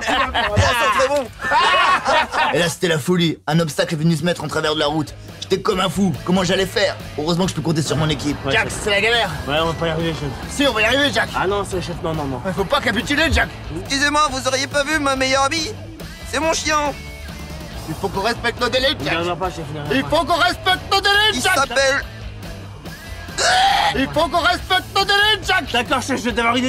très bon. Et là, c'était la folie. Un obstacle est venu se mettre en travers de la route. J'étais comme un fou. Comment j'allais faire? Heureusement que je peux compter sur mon équipe. Ouais, Jack, c'est la galère. Ouais, on va pas y arriver, chef. Si, on va y arriver, Jack. Ah non, c'est chef, non, non, non. Faut pas capituler, Jack. Excusez-moi, vous auriez pas vu ma meilleure amie? C'est mon chien. Il faut qu'on respecte nos délais, Jack. il faut qu'on respecte nos délais, Il s'appelle Il faut qu'on respecte nos délais, Jack. D'accord, chef, je vais t'avoir une idée.